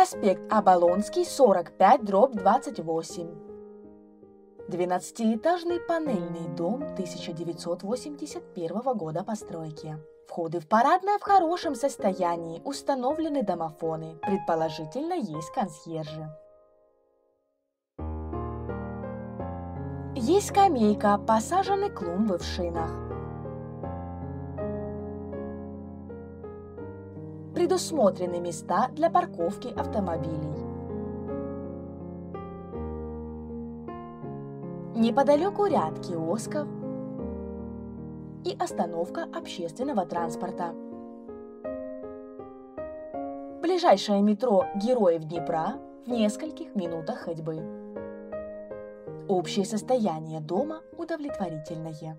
Проспект Оболонский, 45, дробь 28. 12-этажный панельный дом 1981 года постройки. Входы в парадное в хорошем состоянии, установлены домофоны, предположительно есть консьержи. Есть скамейка, посажены клумбы в шинах. Предусмотрены места для парковки автомобилей. Неподалеку ряд киосков и остановка общественного транспорта. Ближайшее метро Героев Днепра в нескольких минутах ходьбы. Общее состояние дома удовлетворительное.